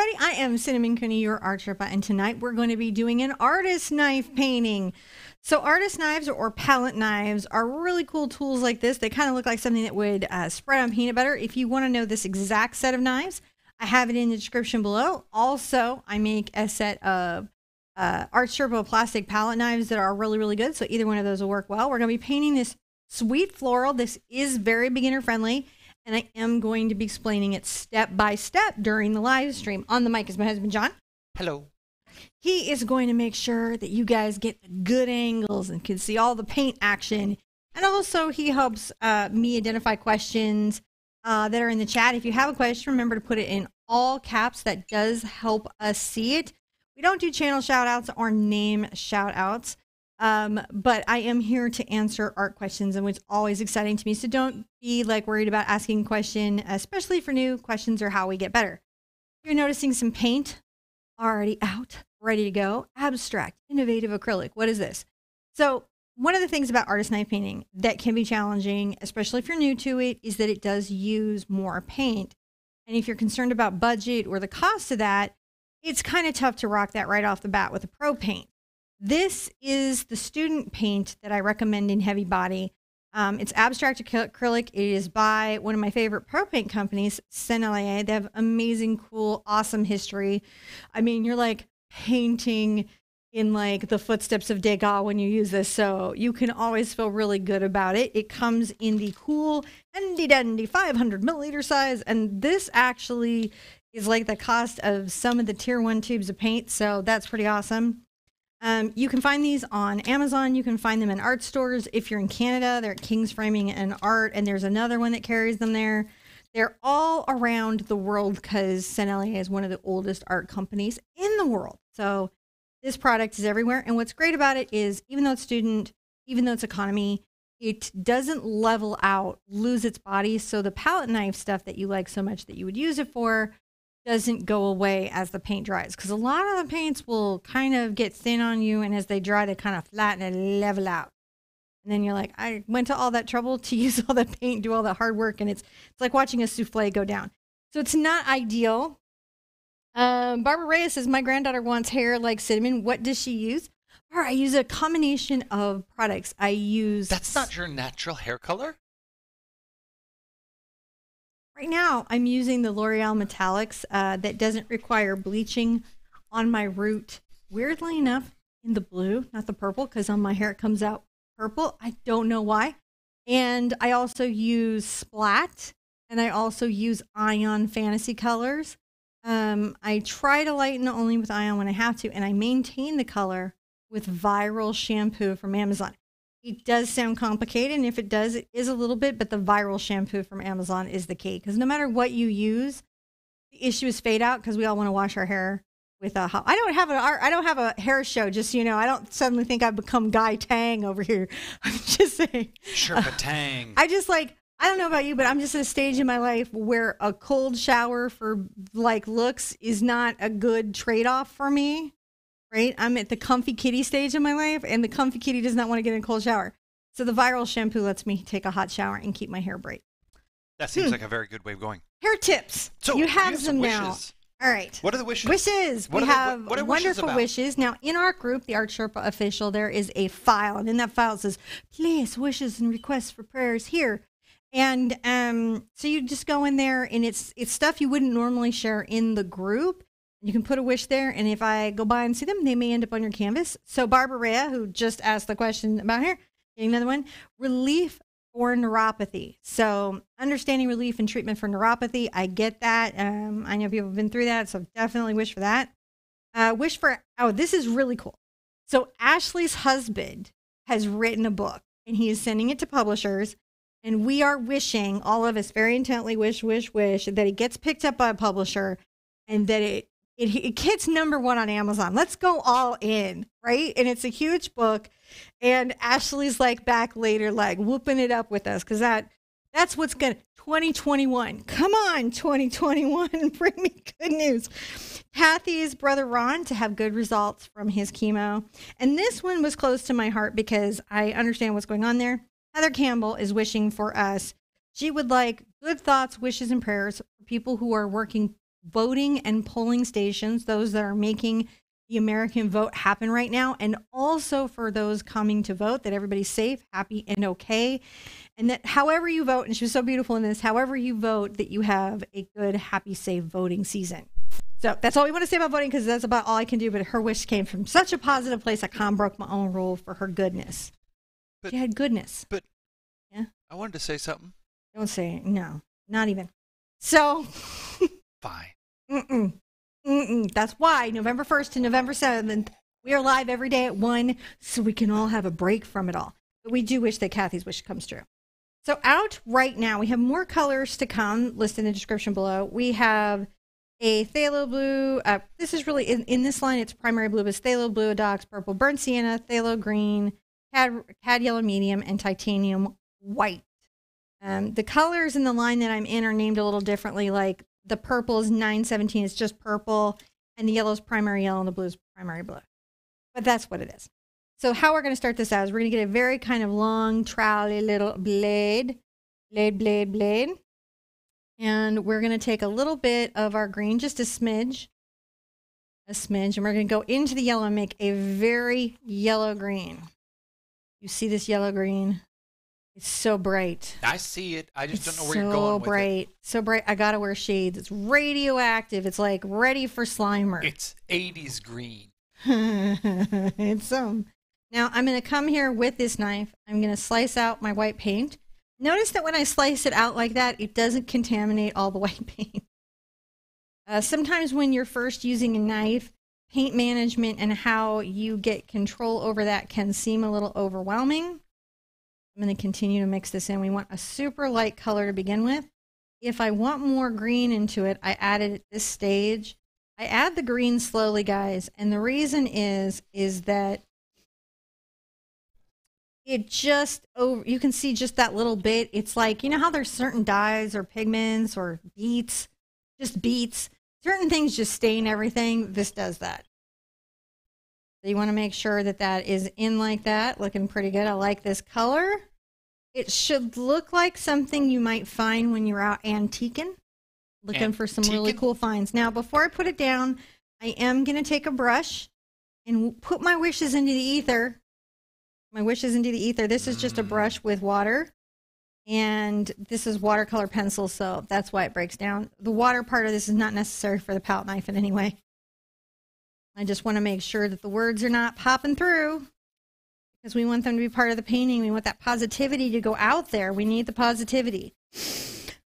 everybody. I am Cinnamon Cooney, your art sherpa, and tonight we're going to be doing an artist knife painting. So, artist knives or palette knives are really cool tools like this. They kind of look like something that would uh, spread on peanut butter. If you want to know this exact set of knives, I have it in the description below. Also, I make a set of uh, Art Sherpa plastic palette knives that are really, really good. So, either one of those will work well. We're going to be painting this sweet floral. This is very beginner friendly, and I am going to be explaining it step by step during the live stream. On the mic is my husband, John. Hello. He is going to make sure that you guys get the good angles and can see all the paint action. And also, he helps uh, me identify questions uh, that are in the chat. If you have a question, remember to put it in all caps. That does help us see it. We don't do channel shout outs or name shout outs, um, but I am here to answer art questions, and it's always exciting to me. So don't be like worried about asking question, especially for new questions or how we get better. You're noticing some paint already out, ready to go. Abstract, innovative acrylic. What is this? So, one of the things about artist knife painting that can be challenging, especially if you're new to it, is that it does use more paint. And if you're concerned about budget or the cost of that, it's kind of tough to rock that right off the bat with a pro paint. This is the student paint that I recommend in heavy body. Um, it's abstract acrylic. It is by one of my favorite pro paint companies, Sennelier. They have amazing, cool, awesome history. I mean, you're like painting in like the footsteps of Degas when you use this, so you can always feel really good about it. It comes in the cool handy dandy 500 milliliter size, and this actually is like the cost of some of the tier one tubes of paint, so that's pretty awesome. Um, you can find these on Amazon. You can find them in art stores. If you're in Canada, they're at King's Framing and Art, and there's another one that carries them there. They're all around the world because Sennelier is one of the oldest art companies in the world. So this product is everywhere. And what's great about it is even though it's student, even though it's economy, it doesn't level out, lose its body. So the palette knife stuff that you like so much that you would use it for doesn't go away as the paint dries because a lot of the paints will kind of get thin on you and as they dry they kind of flatten and level out. And then you're like i went to all that trouble to use all that paint do all that hard work and it's it's like watching a souffle go down. So it's not ideal. Um, barbara reyes says my granddaughter wants hair like cinnamon. What does she use? Or i use a combination of products. I use That's not your natural hair color? Right now, I'm using the L'Oreal Metallics uh, that doesn't require bleaching on my root. Weirdly enough, in the blue, not the purple, because on my hair it comes out purple. I don't know why. And I also use Splat and I also use Ion Fantasy Colors. Um, I try to lighten only with Ion when I have to, and I maintain the color with Viral Shampoo from Amazon. It does sound complicated, and if it does, it is a little bit, but the viral shampoo from Amazon is the key because no matter what you use, the issue is fade out because we all want to wash our hair with a hot. I don't have an art. I don't have a hair show. Just so you know, I don't suddenly think I've become Guy Tang over here. I'm just saying. Sure, Sherpa Tang. I just like I don't know about you, but I'm just at a stage in my life where a cold shower for like looks is not a good trade off for me right? I'm at the comfy kitty stage in my life, and the comfy kitty does not want to get in a cold shower. So the viral shampoo lets me take a hot shower and keep my hair bright. That seems Hmm. like a very good way of going. Hair tips. So you have some them now. All right. What are the wishes? Wishes. What we the- have what are wonderful about? wishes. Now, in our group, the Art Sherpa official, there is a file, and in that file it says, "Please wishes and requests for prayers here." And um, so you just go in there, and it's it's stuff you wouldn't normally share in the group. You can put a wish there, and if I go by and see them, they may end up on your canvas. So Barbara who just asked the question about here, another one, relief for neuropathy. So understanding relief and treatment for neuropathy, I get that. Um, I know people have been through that, so definitely wish for that. Uh, wish for oh, this is really cool. So Ashley's husband has written a book, and he is sending it to publishers. And we are wishing, all of us very intently wish, wish, wish, that it gets picked up by a publisher and that it it, it hits number one on Amazon. Let's go all in, right? And it's a huge book. And Ashley's like back later, like whooping it up with us because that that's what's gonna 2021. Come on, 2021, bring me good news. Kathy's brother Ron to have good results from his chemo. And this one was close to my heart because I understand what's going on there. Heather Campbell is wishing for us. She would like good thoughts, wishes, and prayers for people who are working voting and polling stations, those that are making the American vote happen right now, and also for those coming to vote, that everybody's safe, happy, and okay. And that however you vote, and she was so beautiful in this, however you vote, that you have a good, happy, safe voting season. So that's all we want to say about voting because that's about all I can do. But her wish came from such a positive place, I can't broke my own rule for her goodness. But- she had goodness. But Yeah. I wanted to say something. Don't say it. No, not even. So, Fine. mm-mm, mm-mm. that's why November 1st to November 7th, we are live every day at 1 so we can all have a break from it all. But we do wish that Kathy's wish comes true. So, out right now, we have more colors to come listed in the description below. We have a phthalo blue. Uh, this is really in, in this line, it's primary blue, but it's phthalo blue, diox purple, burnt sienna, phthalo green, cad, cad yellow medium, and titanium white. Um, the colors in the line that I'm in are named a little differently. Like the purple is 917, it's just purple, and the yellow is primary yellow, and the blue is primary blue. But that's what it is. So, how we're going to start this out is we're going to get a very kind of long, trowly little blade, blade, blade, blade. And we're going to take a little bit of our green, just a smidge, a smidge, and we're going to go into the yellow and make a very yellow green. You see this yellow green? It's so bright. I see it. I just It's don't know where so you're going with it. So bright, so bright. I gotta wear shades. It's radioactive. It's like ready for Slimer. It's 80s green. it's um. Now I'm gonna come here with this knife. I'm gonna slice out my white paint. Notice that when I slice it out like that, it doesn't contaminate all the white paint. Uh, sometimes when you're first using a knife, paint management and how you get control over that can seem a little overwhelming. I'm going to continue to mix this in. We want a super light color to begin with. If I want more green into it, I add it at this stage. I add the green slowly, guys, and the reason is is that it just over you can see just that little bit. It's like, you know how there's certain dyes or pigments or beets, just beets. Certain things just stain everything. This does that. You want to make sure that that is in like that, looking pretty good. I like this color. It should look like something you might find when you're out antiquing, looking for some really cool finds. Now, before I put it down, I am going to take a brush and put my wishes into the ether. My wishes into the ether. This is just a brush with water. And this is watercolor pencil, so that's why it breaks down. The water part of this is not necessary for the palette knife in any way. I just want to make sure that the words are not popping through because we want them to be part of the painting. We want that positivity to go out there. We need the positivity.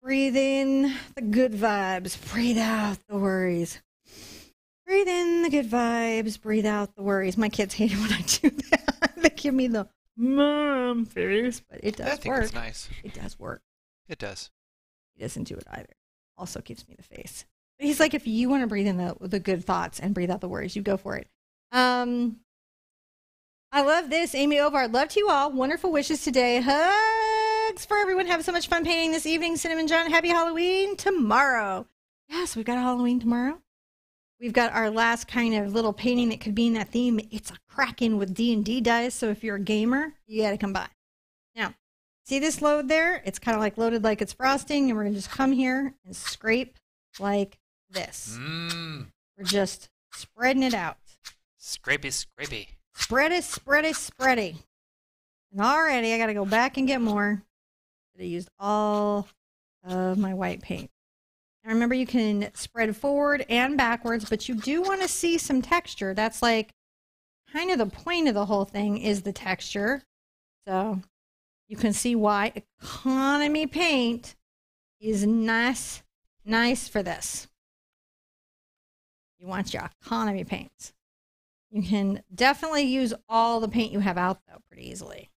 Breathe in the good vibes, breathe out the worries. Breathe in the good vibes, breathe out the worries. My kids hate it when I do that. they give me the mom face, but it does I think work. it's nice. It does work. It does. He doesn't do it either. Also gives me the face. He's like, if you want to breathe in the the good thoughts and breathe out the worries, you go for it. Um, I love this, Amy Ovard. Love to you all. Wonderful wishes today. Hugs for everyone. Have so much fun painting this evening. Cinnamon John. Happy Halloween tomorrow. Yes, we've got a Halloween tomorrow. We've got our last kind of little painting that could be in that theme. It's a Kraken with D and D dice. So if you're a gamer, you got to come by. Now, See this load there? It's kind of like loaded like it's frosting, and we're gonna just come here and scrape like this. Mmm. We're just spreading it out. Scrapey, scrapey. Spread it, spread it, spready. And already I gotta go back and get more. I used all of my white paint. Now remember you can spread forward and backwards, but you do want to see some texture. That's like kind of the point of the whole thing is the texture. So you can see why economy paint is nice, nice for this. You want your economy paints. You can definitely use all the paint you have out though pretty easily.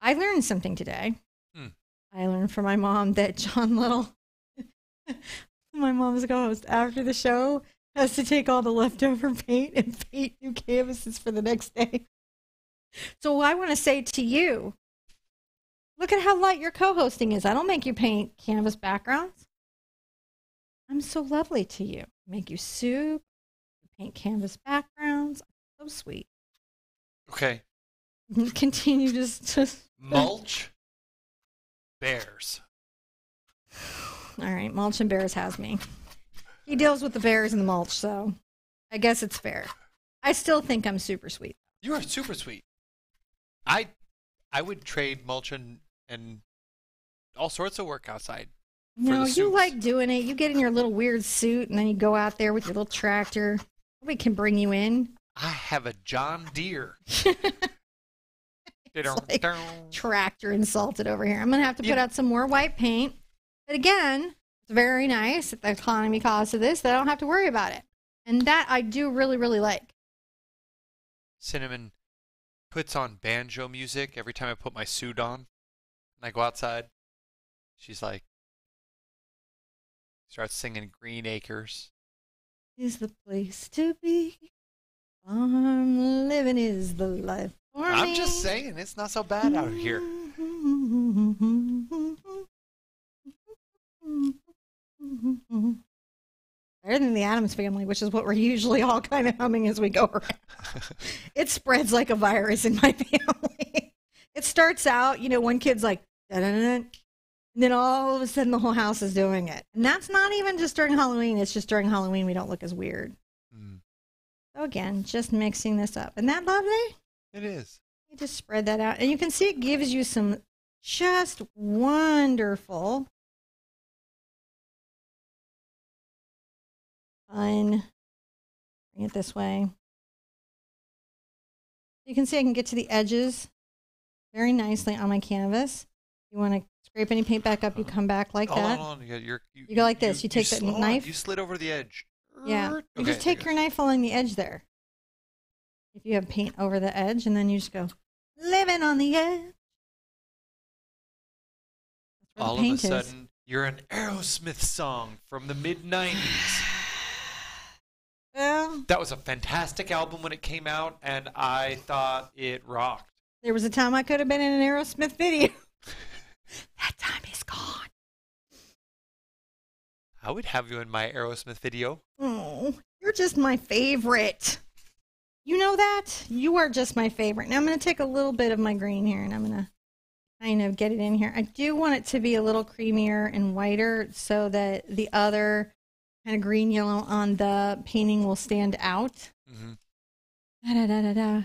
I learned something today. Hmm. I learned from my mom that John Little, my mom's co-host, after the show has to take all the leftover paint and paint new canvases for the next day. So I want to say to you, look at how light your co-hosting is. I don't make you paint canvas backgrounds. I'm so lovely to you. Make you soup, paint canvas backgrounds. So sweet. Okay. Continue just to Mulch. Bears. All right, mulch and bears has me. He deals with the bears and the mulch, so I guess it's fair. I still think I'm super sweet. You are super sweet. I I would trade mulch and, and all sorts of work outside. No, you like doing it. You get in your little weird suit and then you go out there with your little tractor. Nobody can bring you in. I have a John Deere. like tractor insulted over here. I'm gonna have to put Yeah. out some more white paint. But again, it's very nice at the economy cost of this that I don't have to worry about it. And that I do really, really like. Cinnamon puts on banjo music every time I put my suit on and I go outside. She's like, starts singing Green Acres. Is the place to be. Farm living is the life for I'm me. just saying, it's not so bad out here. Better than the Addams family, which is what we're usually all kind of humming as we go around. It spreads like a virus in my family. it starts out, you know, one kid's like, then all of a sudden the whole house is doing it. And that's not even just during Halloween, it's just during Halloween we don't look as weird. Mm, So again, just mixing this up. Isn't that lovely? it is. You just spread that out. And you can see it gives you some just wonderful fun. Bring it this way. You can see I can get to the edges very nicely on my canvas. You want to scrape any paint back up, you uh, come back like hold that. on, hold on. You, you're, you, You go like this. You take sl- that on. knife. You slid over the edge. Yeah. Er, you just take your knife along the edge there. If you have paint over the edge, and then you just go, living on the edge. All of a is. sudden, you're an Aerosmith song from the mid 90s. Well, That was a fantastic album when it came out, and I thought it rocked. there was a time I could have been in an Aerosmith video. that time is gone. I would have you in my Aerosmith video. Oh, you're just my favorite. You know that? You are just my favorite. Now I'm going to take a little bit of my green here and I'm going to kind of get it in here. I do want it to be a little creamier and whiter so that the other kind of green yellow on the painting will stand out. hmm Da, da, da, da, da.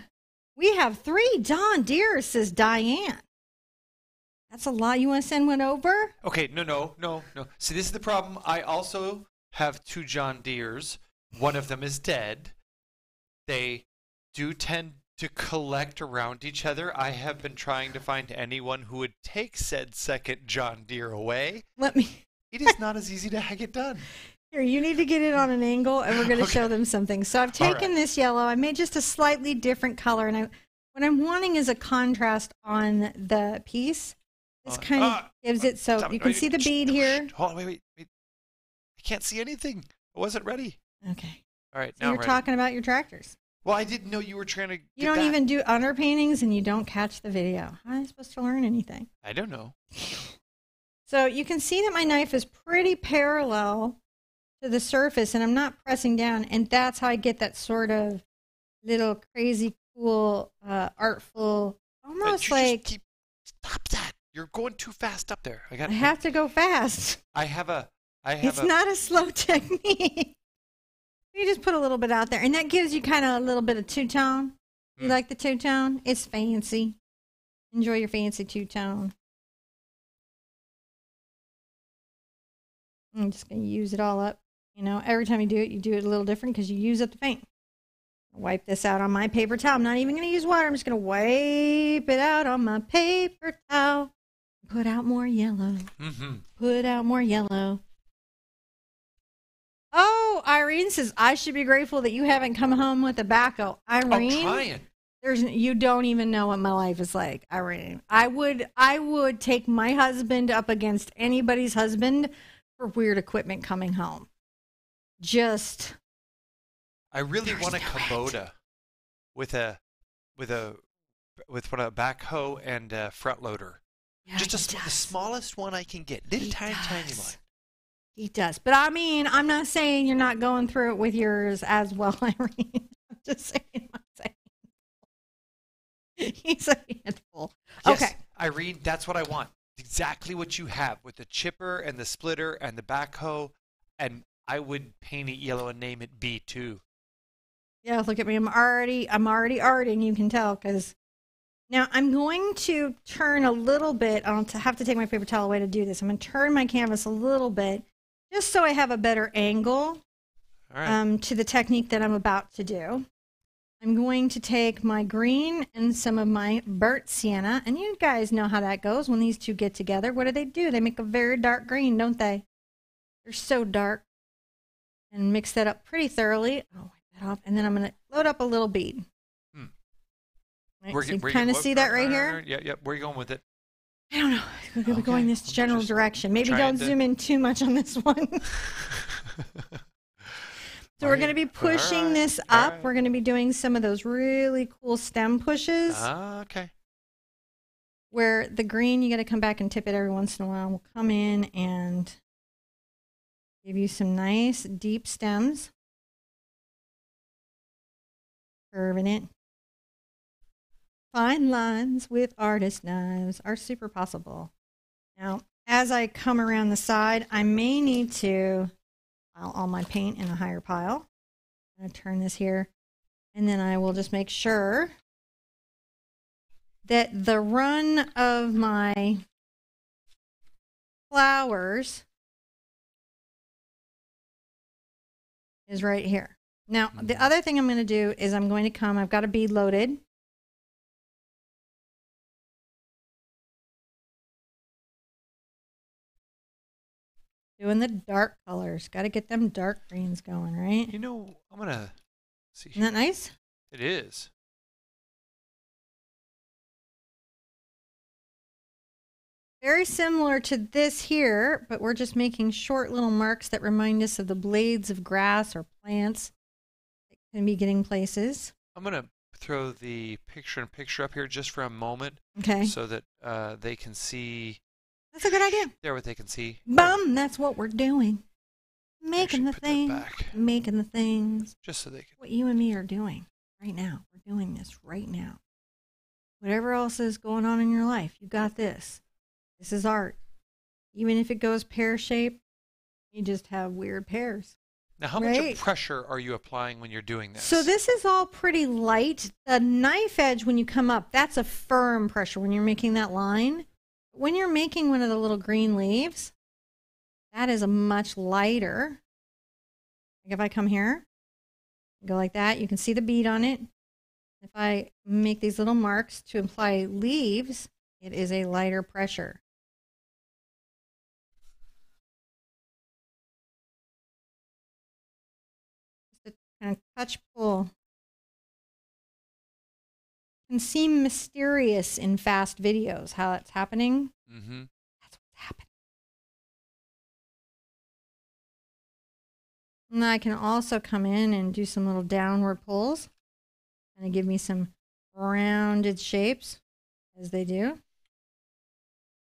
We have three John Deere, says Diane. That's a lot. You want to send one over? Okay, no, no, no, no. See, this is the problem. I also have two John Deeres. One of them is dead. They do tend to collect around each other. I have been trying to find anyone who would take said second John Deere away. Let me. It is not as easy to get done. Here, you need to get it on an angle, and we're going to Okay. show them something. So I've taken right. this yellow. I made just a slightly different color, and I, what I'm wanting is a contrast on the piece. This Uh, kind of ah, gives it so you can see the bead here. Hold on, wait, wait, wait. I can't see anything. I wasn't ready. Okay, All right, so now you're I'm ready. talking about your tractors. Well, I didn't know you were trying to. You don't that. even do underpaintings, and you don't catch the video. How am I supposed to learn anything? I don't know. So you can see that my knife is pretty parallel to the surface and I'm not pressing down. And that's how I get that sort of little crazy, cool, uh, artful, almost like keep stop that. You're going too fast up there. I got. I have to go fast. I have a. I have It's a. not a slow technique. You just put a little bit out there, and that gives you kind of a little bit of two tone. You Mm. like the two tone? It's fancy. Enjoy your fancy two tone. I'm just going to use it all up. You know, every time you do it, you do it a little different because you use up the paint. Wipe this out on my paper towel. I'm not even going to use water. I'm just going to wipe it out on my paper towel. Put out more yellow. Mm-hmm. Put out more yellow. Oh, Irene says I should be grateful that you haven't come home with a backhoe. I'm Irene, trying. there's you don't even know what my life is like, Irene. I would I would take my husband up against anybody's husband for weird equipment coming home. Just I really want a no Kubota with a with a with what a backhoe and a front loader. Yeah, Just a, the smallest one I can get. Little He tiny, tiny does. one. He does. But I mean, I'm not saying you're not going through it with yours as well, Irene. I'm just saying I'm saying. He's a handful. Yes, Okay. Irene, that's what I want. exactly what you have with the chipper and the splitter and the backhoe, and I would paint it yellow and name it B2. Yeah, look at me. I'm already I'm already arting, you can tell, because now I'm going to turn a little bit. I'll have to take my paper towel away to do this. I'm going to turn my canvas a little bit just so I have a better angle right. um, to the technique that I'm about to do. I'm going to take my green and some of my burnt sienna, and you guys know how that goes when these two get together. What do they do? They make a very dark green, don't they? They're so dark. And mix that up pretty thoroughly. Wipe that off, and then I'm going to load up a little bead. Right, Where so you- you where you- kind of see that right here? Yeah, yeah. Where are you going with it? I don't know. We're Okay, going this general direction. Maybe don't to- zoom in too much on this one. So we're going to be pushing Alright, this up. alright. We're going to be doing some of those really cool stem pushes Ah, okay. where the green, you got to come back and tip it every once in a while. We'll come in and give you some nice deep stems. Curving it. Fine lines with artist knives are super possible. Now, as I come around the side, I may need to pile all my paint in a higher pile. I'm going to turn this here, and then I will just make sure that the run of my flowers is right here. Now, the other thing I'm going to do is I'm going to come, I've got a bead loaded. Doing the dark colors. Got to get them dark greens going, right? You know, I'm gonna see. Isn't that nice? It is. Very similar to this here, but we're just making short little marks that remind us of the blades of grass or plants that can be getting places. I'm gonna throw the picture in picture up here just for a moment, Okay. so that uh, they can see. That's a good idea. There, what they can see. Bum, that's what we're doing. Making the put that thing, back, making the things. just so they can. What you and me are doing right now. We're doing this right now. Whatever else is going on in your life, you got this. This is art. Even if it goes pear shaped, you just have weird pears. Now, how much Right. of pressure are you applying when you're doing this? So this is all pretty light. The knife edge, when you come up, that's a firm pressure when you're making that line. When you're making one of the little green leaves, that is a much lighter. Like if I come here, go like that, you can see the bead on it. If I make these little marks to imply leaves, it is a lighter pressure. Just a kind of touch pull can seem mysterious in fast videos how it's happening. Mm-hmm. That's what's happening. And I can also come in and do some little downward pulls and give me some rounded shapes as they do.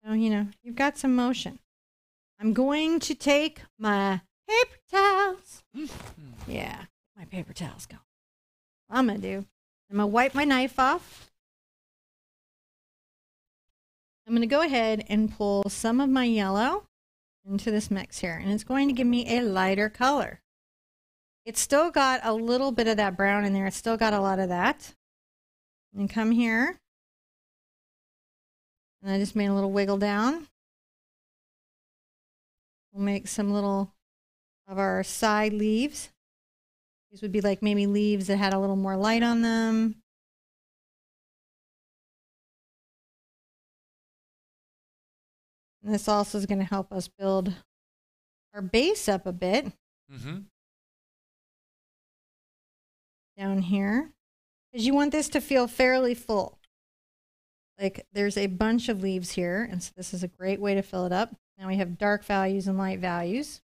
So, you know, you've got some motion. I'm going to take my paper towels. Yeah, my paper towels go. I'm going to do. I'm going to wipe my knife off. I'm going to go ahead and pull some of my yellow into this mix here, and it's going to give me a lighter color. It's still got a little bit of that brown in there. It's still got a lot of that. And come here. And I just made a little wiggle down. We'll make some little of our side leaves. These would be like maybe leaves that had a little more light on them. And this also is going to help us build our base up a bit Mm-hmm. down here. Because you want this to feel fairly full. Like there's a bunch of leaves here, and so this is a great way to fill it up. Now we have dark values and light values.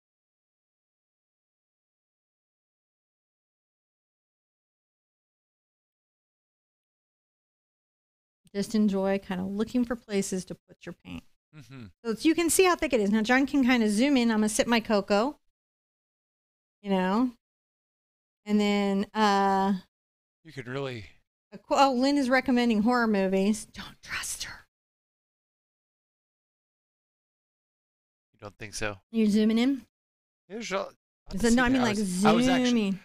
Just enjoy kind of looking for places to put your paint. Mm-hmm. So you can see how thick it is. Now John can kind of zoom in. I'm gonna sip my cocoa. You know, and then uh, You could really. oh, Lynn is recommending horror movies. Don't trust her. You don't think so. You're zooming in. There's a, Is it, no, I mean like was, I was actually, zooming.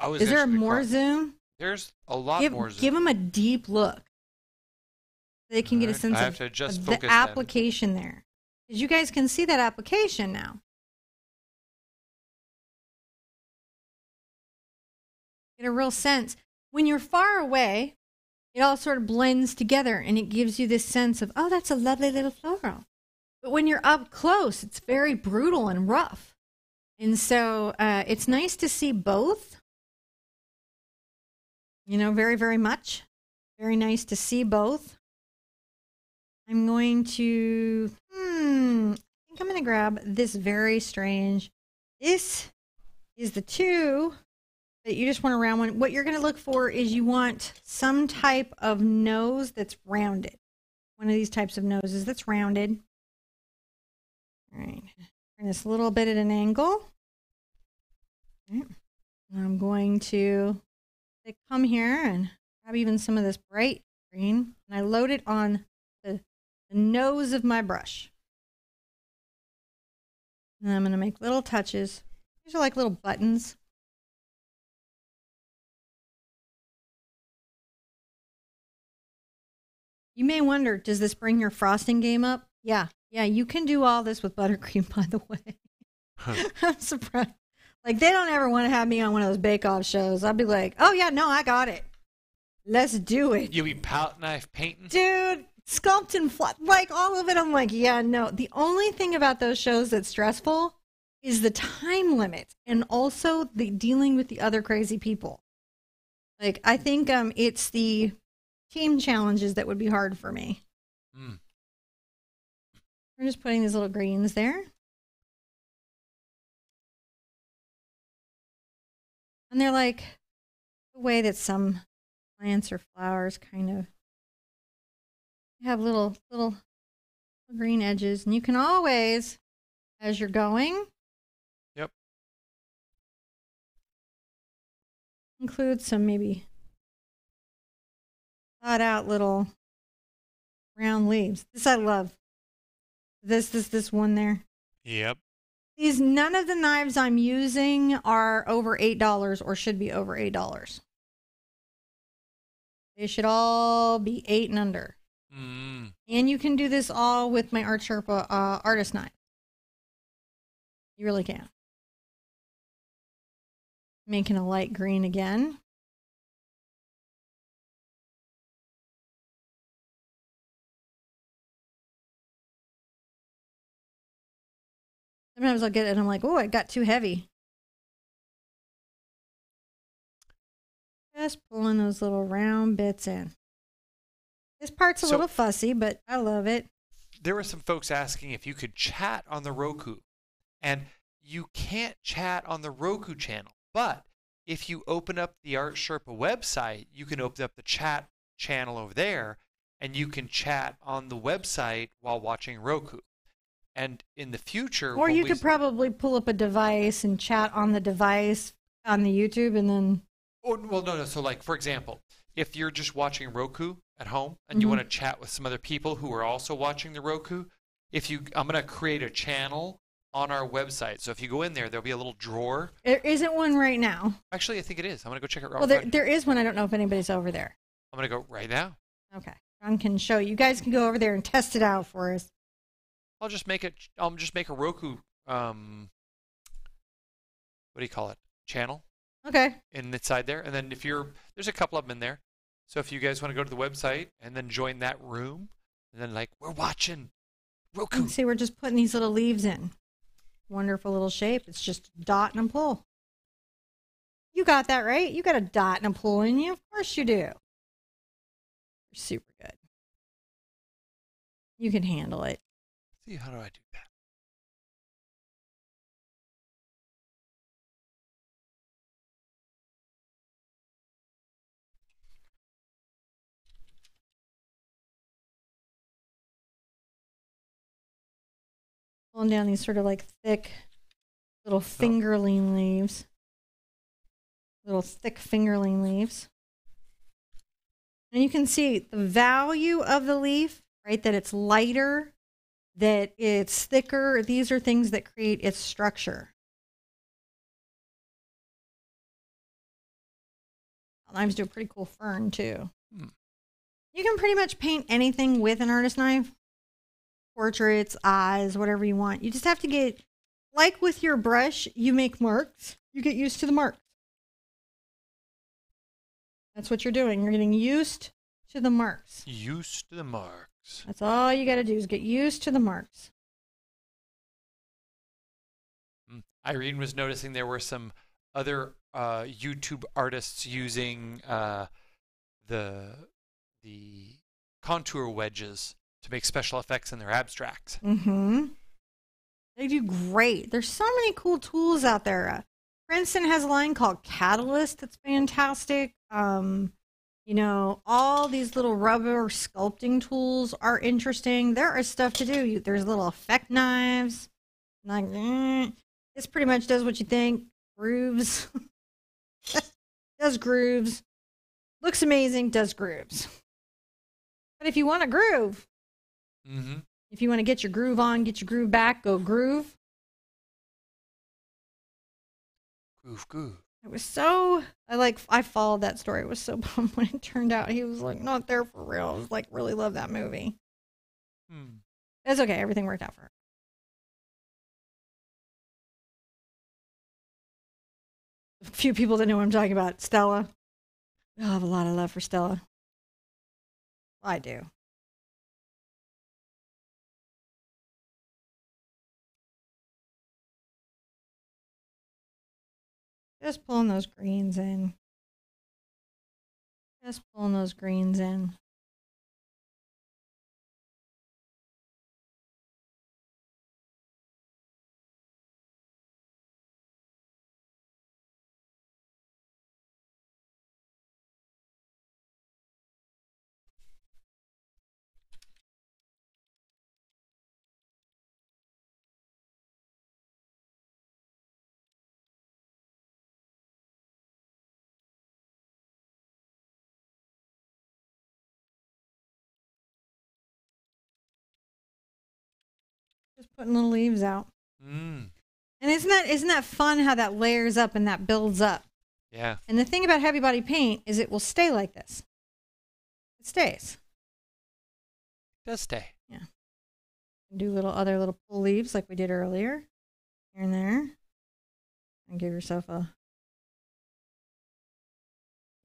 I was Is there more across- zoom? There's a lot Give, more zoom. give them a deep look. They can get a sense of, just of focus the then. application there. Because you guys can see that application now. Get a real sense. When you're far away, it all sort of blends together and it gives you this sense of, oh, that's a lovely little floral. But when you're up close, it's very brutal and rough. And so uh, it's nice to see both. You know, very, very much. Very nice to see both. I'm going to, hmm, I think I'm going to grab this very strange. This is the two that you just want a round one. What you're going to look for is you want some type of nose that's rounded. One of these types of noses that's rounded. All right. Turn this a little bit at an angle. Right. I'm going to come here and grab even some of this bright green and I load it on nose of my brush. And I'm going to make little touches. These are like little buttons. You may wonder, does this bring your frosting game up? Yeah. Yeah, you can do all this with buttercream, by the way. I'm surprised. Like, they don't ever want to have me on one of those bake off shows. I'd be like, oh, yeah, no, I got it. Let's do it. You be palette knife painting? Dude, sculpting, flat, like all of it. I'm like, yeah, no. The only thing about those shows that's stressful is the time limit and also the dealing with the other crazy people. Like, I think um, it's the team challenges that would be hard for me. Mm. We're just putting these little greens there. And they're like the way that some plants or flowers kind of have little little green edges and you can always as you're going Yep. include some maybe thought out little round leaves. This i love. This this this one there. Yep. these none of the knives i'm using are over eight dollars or should be over eight dollars. They should all be eight and under Mm. and you can do this all with my art sherpa uh, artist knife. You really can. Making a light green again. Sometimes i'll get it and i'm like oh it got too heavy. Just pulling those little round bits in this part's a So- little fussy but i love it There were some folks asking if you could chat on the Roku. And you can't chat on the Roku channel. But if you open up the Art Sherpa website, you can open up the chat channel over there and you can chat on the website while watching Roku. And in the future, Or you we- could probably pull up a device and chat on the device on the YouTube and then Oh, well, no, no. So, like, for example, if you're just watching Roku at home and you Mhm. want to chat with some other people who are also watching the Roku, if you, I'm going to create a channel on our website. So if you go in there, there'll be a little drawer. there isn't one right now. Actually, I think it is. I'm going to go check it right. Well, there, right- there is one. I don't know if anybody's over there. I'm going to go right now. Okay. John can show you. You guys can go over there and test it out for us. I'll just make it. I'll just make a Roku. Um, what do you call it? Channel Okay. in inside there, and then if you're there's a couple of them in there. So if you guys want to go to the website and then join that room, and then like we're watching Roku. And see, we're just putting these little leaves in. Wonderful little shape. It's just a dot and a pull. You got that right. You got a dot and a pull in you. Of course you do. You're super good. You can handle it. See how do I do that? Pulling down these sort of like thick little fingerling leaves. Little thick fingerling leaves. And you can see the value of the leaf, right? That it's lighter that it's thicker. These are things that create its structure. Knives do a pretty cool fern too. Hmm. You can pretty much paint anything with an artist knife. Portraits, eyes, whatever you want. You just have to get like with your brush, you make marks. You get used to the marks. That's what you're doing. You're getting used to the marks. Used to the marks. That's all you got to do is get used to the marks. Mm. Irene was noticing there were some other uh, YouTube artists using uh, the the contour wedges to make special effects in their abstracts. Mm-hmm. They do great. There's so many cool tools out there. Uh, Princeton has a line called Catalyst that's fantastic. Um, you know, all these little rubber sculpting tools are interesting. There is stuff to do. You, there's little effect knives. Like, eh, this pretty much does what you think. Grooves. does grooves. Looks amazing, does grooves. But if you want a groove, Mm-hmm. if you want to get your groove on, get your groove back, go groove. Groove, groove. It was so I like I followed that story. It was so bummed when it turned out he was like not there for real. I was like really love that movie. Hmm. It's okay. Everything worked out for her. A few people that know what I'm talking about. Stella. I have a lot of love for Stella. I do. Just pulling those greens in. Just pulling those greens in. Putting little leaves out. Mm. And isn't that isn't that fun how that layers up and that builds up? Yeah. And the thing about heavy body paint is it will stay like this. It stays. Does stay. Yeah. Do little other little pull leaves like we did earlier. Here and there. And give yourself a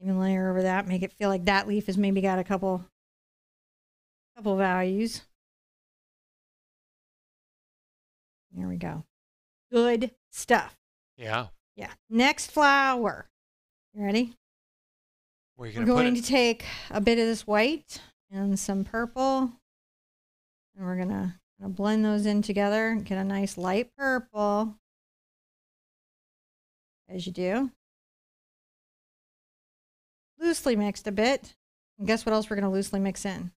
even layer over that. Make it feel like that leaf has maybe got a couple couple values. There we go. Good stuff. Yeah. Yeah. Next flower. You ready? We're it? to take a bit of this white and some purple, and we're gonna, gonna blend those in together and get a nice light purple, as you do. Loosely mixed a bit. And guess what else we're gonna loosely mix in?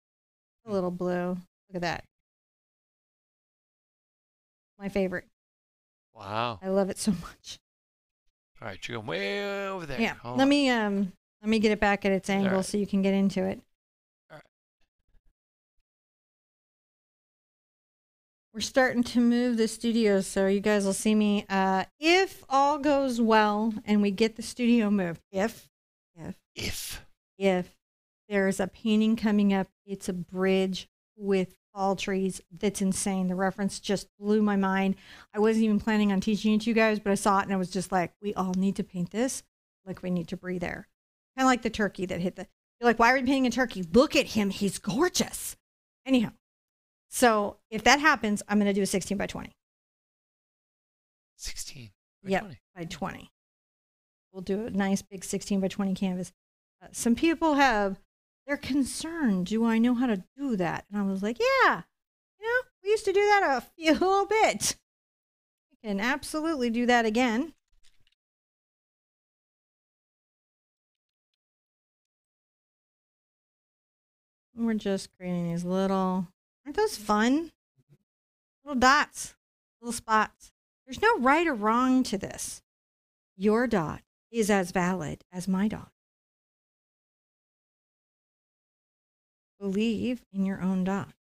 A little blue. Look at that. My favorite. Wow. I love it so much. All right, you're going way over there. Yeah. Hold Let on. me um let me get it back at its angle right. so you can get into it. Alright. We're starting to move the studio so you guys will see me uh if all goes well and we get the studio moved. If if If. if there's a painting coming up, it's a bridge with fall trees. That's insane. The reference just blew my mind. I wasn't even planning on teaching it to you guys, but I saw it and I was just like, we all need to paint this like we need to breathe air. Kind of like the turkey that hit the. You're like, why are we painting a turkey? Look at him. He's gorgeous. Anyhow, so if that happens, I'm going to do a 16 by 20. 16. by Yep. 20. by 20. We'll do a nice big 16 by 20 canvas. Uh, some people have, they're concerned, do I know how to do that? And I was like, yeah, you know, we used to do that a few, little bit. We can absolutely do that again. We're just creating these little, aren't those fun? Little dots, little spots. There's no right or wrong to this. Your dot is as valid as my dot. believe in your own dot.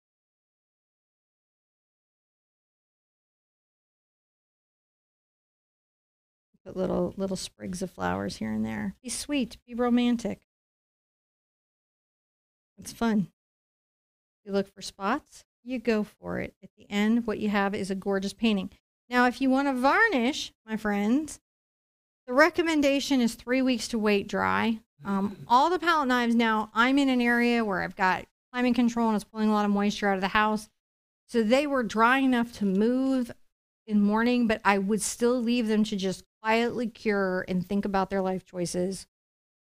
Put little little sprigs of flowers here and there. Be sweet, be romantic. It's fun. You look for spots, you go for it. At the end, what you have is a gorgeous painting. Now, if you want to varnish, my friends, the recommendation is three weeks to wait dry. Um, all the palette knives now, I'm in an area where I've got climate control and it's pulling a lot of moisture out of the house. So they were dry enough to move in morning, but I would still leave them to just quietly cure and think about their life choices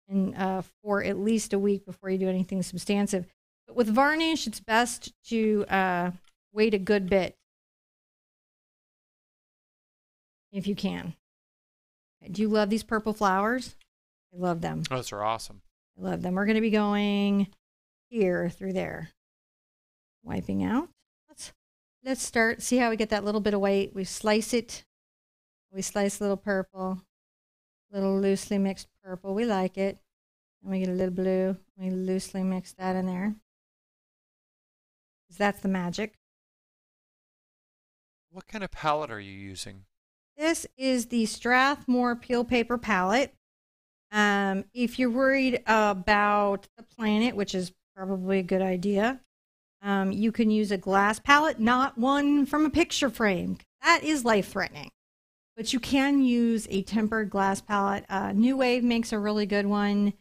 and uh, for at least a week before you do anything substantive. But with varnish, it's best to uh, wait a good bit if you can. Do you love these purple flowers? I love them. Those are awesome. I love them. We're going to be going here through there. Wiping out. Let's let's start. See how we get that little bit of white. We slice it. We slice a little purple, little loosely mixed purple. We like it. And we get a little blue. We loosely mix that in there. Because that's the magic. What kind of palette are you using? This is the Strathmore Peel Paper Palette. Um, if you're worried about the planet, which is probably a good idea, um, you can use a glass palette, not one from a picture frame. That is life threatening. But you can use a tempered glass palette. Uh, New Wave makes a really good one.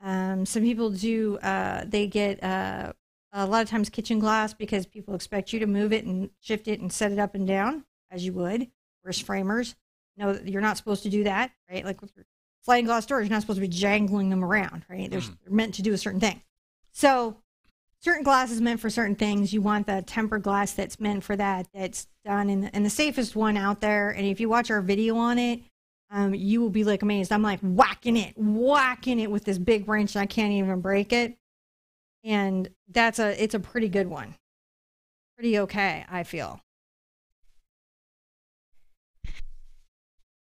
Um, some people do, uh, they get uh, a lot of times kitchen glass because people expect you to move it and shift it and set it up and down as you would. Whereas framers, no, you're not supposed to do that, right? Like with sliding glass doors, you're not supposed to be jangling them around, right? They're, Mm. they're meant to do a certain thing. So certain glass is meant for certain things. You want the tempered glass that's meant for that, that's done in the, and the safest one out there. And if you watch our video on it, um, you will be like amazed. I'm like whacking it, whacking it with this big wrench, and I can't even break it. And that's a, it's a pretty good one. Pretty okay, I feel.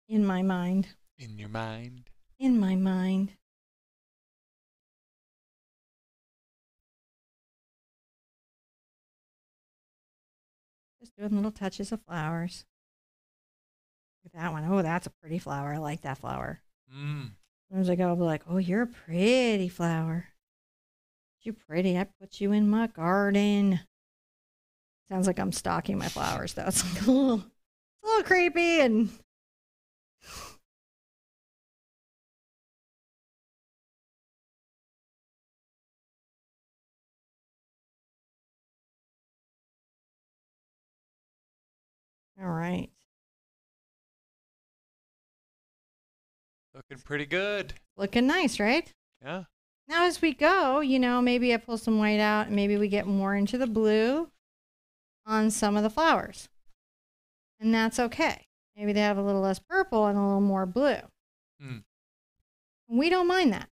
In my mind. In your mind? In my mind. Just doing little touches of flowers. Look at that one. Oh, that's a pretty flower. I like that flower. Mm. Sometimes I go, I'll be like, oh, you're a pretty flower. You pretty. I put you in my garden. Sounds like I'm stalking my flowers, though. It's like a little, it's a little creepy and all right. Looking pretty good. Looking nice, right? Yeah. Now, as we go, you know, maybe I pull some white out and maybe we get more into the blue on some of the flowers. And that's okay. Maybe they have a little less purple and a little more blue. Hmm. We don't mind that.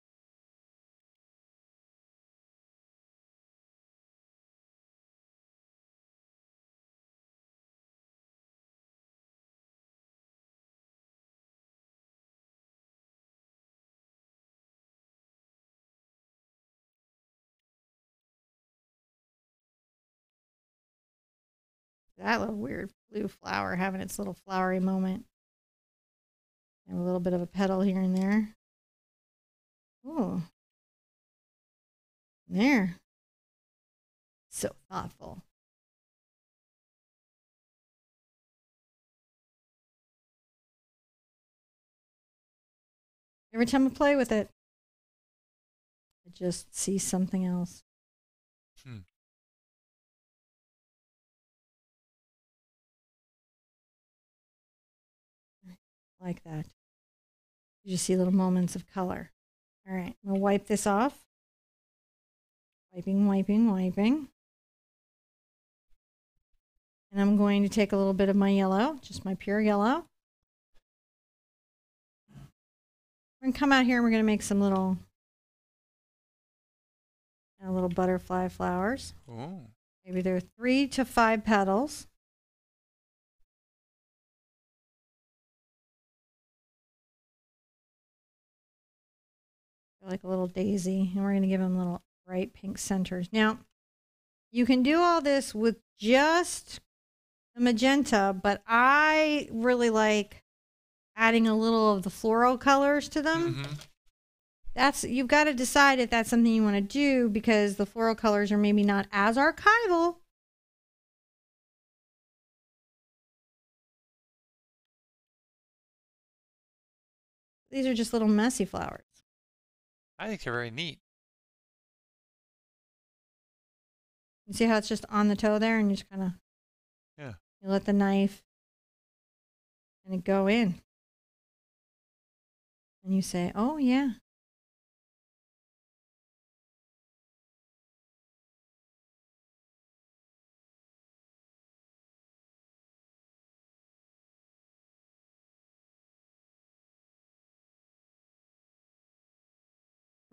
That little weird blue flower having its little flowery moment. And a little bit of a petal here and there. Oh. There. So thoughtful. Every time I play with it, I just see something else. Like that. You just see little moments of color. All right, I'm gonna wipe this off. Wiping, wiping, wiping. And I'm going to take a little bit of my yellow, just my pure yellow. We're gonna come out here and we're gonna make some little, uh, little butterfly flowers. Oh. Maybe they're three to five petals. Like a little daisy, and we're going to give them little bright pink centers. Now, you can do all this with just the magenta, but I really like adding a little of the floral colors to them. hmm That's you've got to decide if that's something you want to do because the floral colors are maybe not as archival. These are just little messy flowers. I think they're very neat. You see how it's just on the toe there, and you just kind of Yeah. you let the knife and it go in, and you say, "Oh yeah."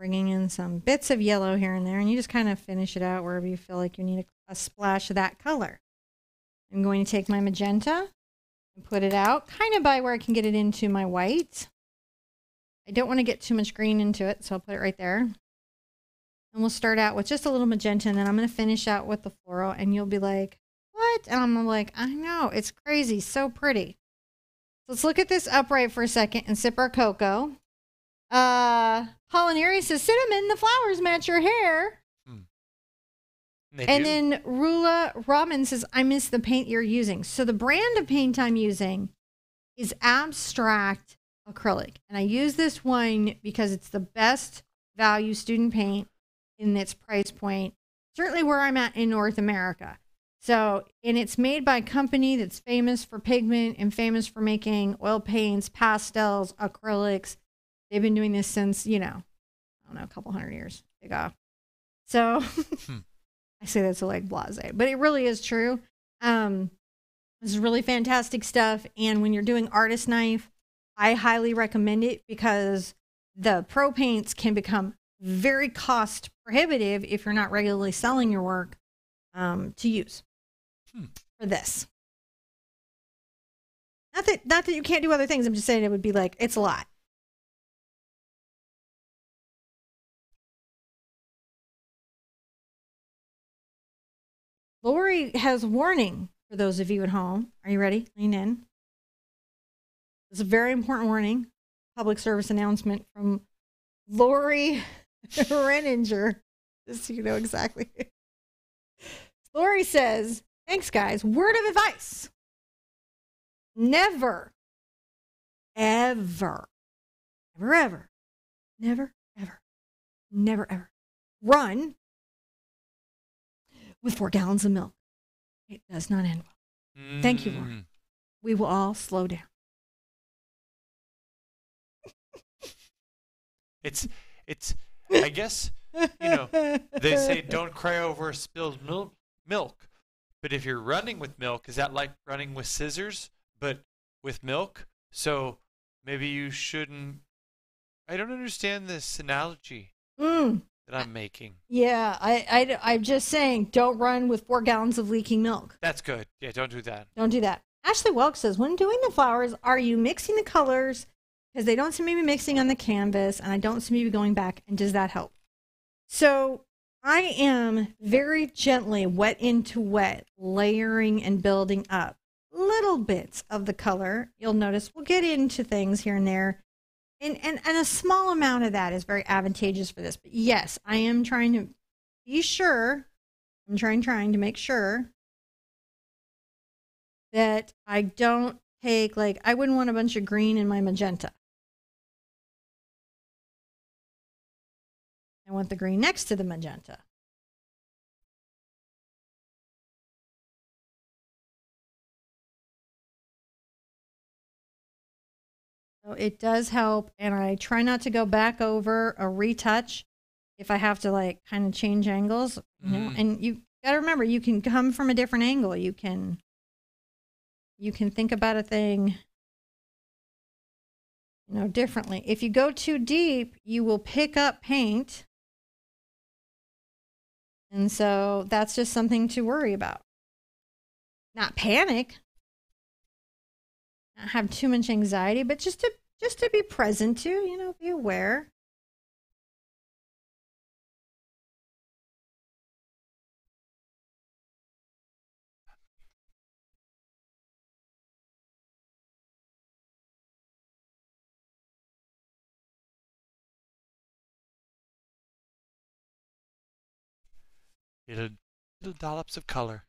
Bringing in some bits of yellow here and there, and you just kind of finish it out wherever you feel like you need a, a splash of that color. I'm going to take my magenta and put it out kind of by where I can get it into my white. I don't want to get too much green into it, so I'll put it right there. And we'll start out with just a little magenta, and then I'm going to finish out with the floral, and you'll be like, what? And I'm like, I know, it's crazy, so pretty. Let's look at this upright for a second and sip our cocoa. Uh, Pollinary says, cinnamon, the flowers match your hair. They And do. then Rula Robin says, I miss the paint you're using. So the brand of paint I'm using is abstract acrylic. And I use this one because it's the best value student paint in its price point, certainly where I'm at in North America. So, and it's made by a company that's famous for pigment and famous for making oil paints, pastels, acrylics. They've been doing this since, you know, I don't know, a couple hundred years ago. So I say that's a like blase, but it really is true. Um, this is really fantastic stuff. And when you're doing artist knife, I highly recommend it because the pro paints can become very cost prohibitive if you're not regularly selling your work um, to use Hmm. for this. Not that not that you can't do other things. I'm just saying it would be like it's a lot. Lori has warning for those of you at home. Are you ready? Lean in. It's a very important warning. Public service announcement from Lori Renninger. Just so you know exactly. Lori says, Thanks, guys. Word of advice. Never, ever, ever, ever, never, ever, never, ever run with four gallons of milk. It does not end well. Thank you, Lauren. Mm. We will all slow down. It's it's. I guess you know they say don't cry over spilled milk. Milk, but if you're running with milk, is that like running with scissors, but with milk? So maybe you shouldn't. I don't understand this analogy Mm, that I'm making. yeah, I, I, I'm just saying, don't run with four gallons of leaking milk. That's good. Yeah, don't do that. Don't do that. Ashley Welk says, when doing the flowers, are you mixing the colors? Because they don't seem to be mixing on the canvas, and I don't seem to be going back. And does that help? So I am very gently, wet into wet, layering and building up little bits of the color. You'll notice we'll get into things here and there. And, and, and a small amount of that is very advantageous for this. But yes, I am trying to be sure. I'm trying, trying to make sure that I don't take like I wouldn't want a bunch of green in my magenta. I want the green next to the magenta. So it does help and I try not to go back over a retouch if I have to like kind of change angles, you know. Mhm. And you got to remember you can come from a different angle. You can you can think about a thing you know differently if you go too deep you will pick up paint and so that's just something to worry about not panic not have too much anxiety, but just to just to be present to, you know, be aware. Little, little dollops of color.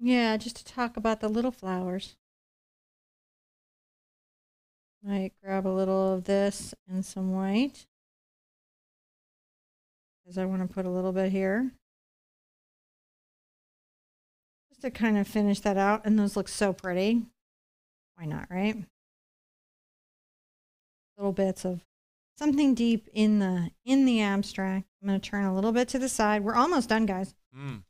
Yeah, just to talk about the little flowers. Might grab a little of this and some white. Because I want to put a little bit here. Just to kind of finish that out. And those look so pretty. Why not, right? Little bits of something deep in the in the abstract. I'm going to turn a little bit to the side. We're almost done, guys. Mm.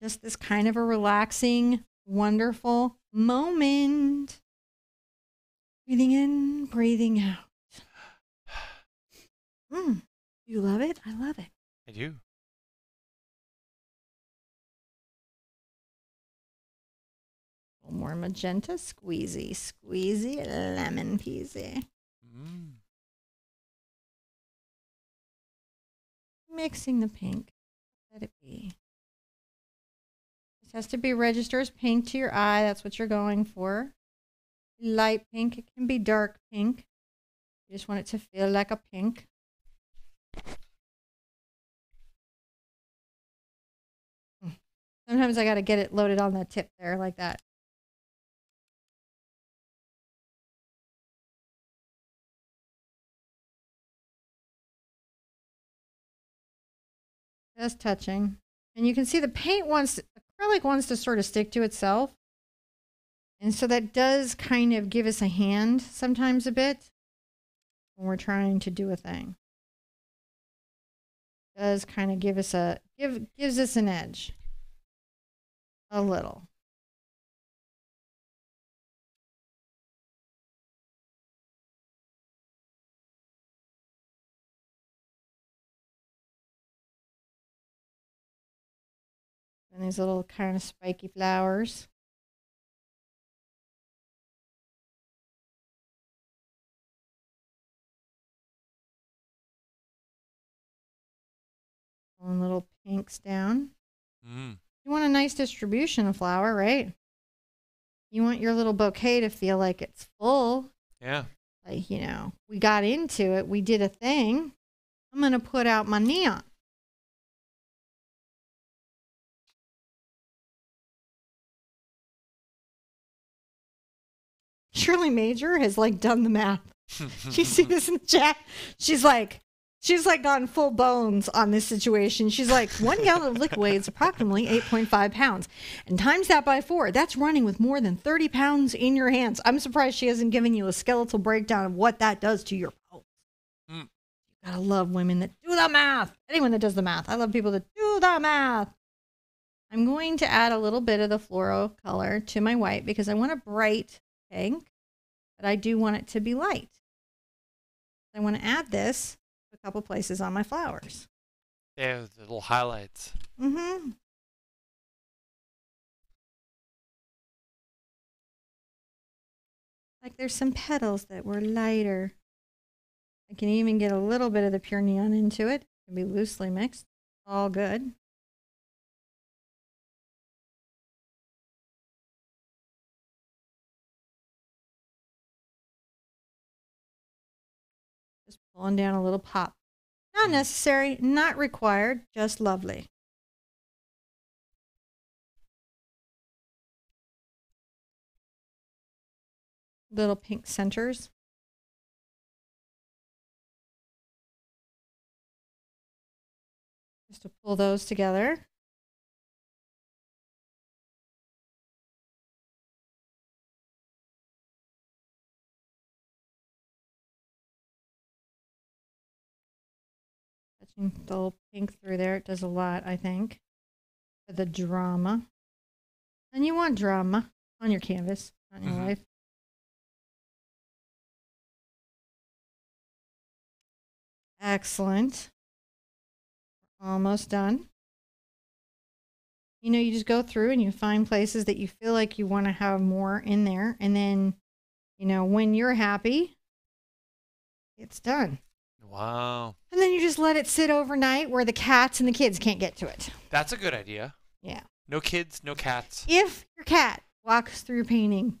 Just this kind of a relaxing, wonderful moment. Breathing in, breathing out. Mm. You love it? I love it. I do. More magenta, squeezy, squeezy, lemon peasy. Mm. Mixing the pink. Let it be. This has to be registered as pink to your eye. That's what you're going for. Light pink. It can be dark pink. You just want it to feel like a pink. Sometimes I got to get it loaded on the tip there like that. Just touching. And you can see the paint wants, acrylic wants to sort of stick to itself. And so that does kind of give us a hand sometimes a bit when we're trying to do a thing. Does kind of give us a give gives us an edge. A little. And these little kind of spiky flowers. Little pinks down. Mm. You want a nice distribution of flower, right? You want your little bouquet to feel like it's full. Yeah. Like, you know, we got into it, we did a thing. I'm going to put out my neon. Shirley Major has like done the math. you see this in the chat? She's like, she's like gone full bones on this situation. She's like, one gallon of liquid weighs approximately 8.5 pounds. And times that by four, that's running with more than 30 pounds in your hands. I'm surprised she hasn't given you a skeletal breakdown of what that does to your bones. Mm. You gotta love women that do the math. Anyone that does the math. I love people that do the math. I'm going to add a little bit of the floral color to my white because I want a bright pink, but I do want it to be light. I want to add this a couple places on my flowers. Yeah, the little highlights. Mm-hmm. Like there's some petals that were lighter. I can even get a little bit of the pure neon into it. It can be loosely mixed. All good. Just pulling down a little pop. Not Mm. necessary, not required, just lovely. Little pink centers. Just to pull those together. Little pink through there. It does a lot, I think. For the drama. And you want drama on your canvas, not in your Mhm. life. Excellent. Almost done. You know, you just go through and you find places that you feel like you want to have more in there. And then, you know, when you're happy, it's done. Wow. And then you just let it sit overnight where the cats and the kids can't get to it. That's a good idea. Yeah. No kids, no cats. If your cat walks through your painting,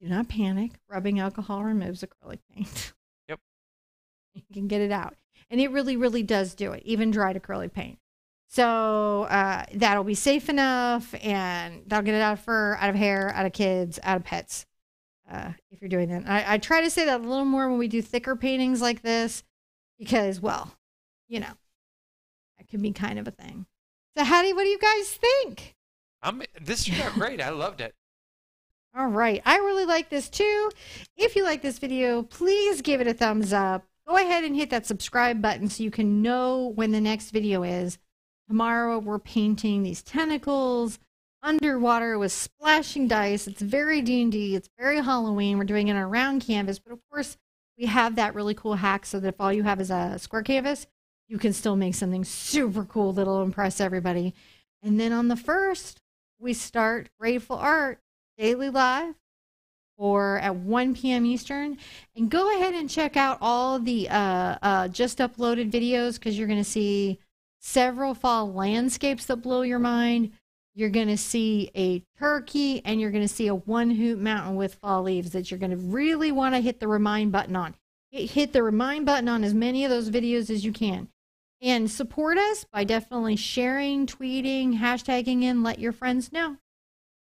do not panic. Rubbing alcohol removes acrylic paint. Yep. You can get it out. And it really, really does do it, even dried acrylic paint. So uh, that'll be safe enough, and that'll get it out of fur, out of hair, out of kids, out of pets. Uh, if you're doing that, I, I try to say that a little more when we do thicker paintings like this, because well, you know, that can be kind of a thing. So, Hattie, what do you guys think? I'm, this turned out great. I loved it. All right. I really like this too. If you like this video, please give it a thumbs up. Go ahead and hit that subscribe button so you can know when the next video is. Tomorrow we're painting these tentacles underwater with splashing dice. It's very D&D. It's very Halloween. We're doing it on a round canvas, but of course we have that really cool hack so that if all you have is a square canvas, you can still make something super cool that'll impress everybody. And then on the first, we start Grateful Art daily live or at 1 p.m. Eastern. And go ahead and check out all the uh, uh, just uploaded videos because you're going to see several fall landscapes that blow your mind. You're going to see a turkey and you're going to see a one hoot mountain with fall leaves that you're going to really want to hit the remind button on. Hit the remind button on as many of those videos as you can. And support us by definitely sharing, tweeting, hashtagging in, let your friends know.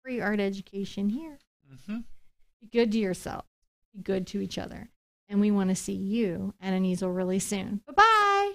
Free art education here. Mm-hmm. Be good to yourself. Be good to each other. And we want to see you at an easel really soon. Bye bye.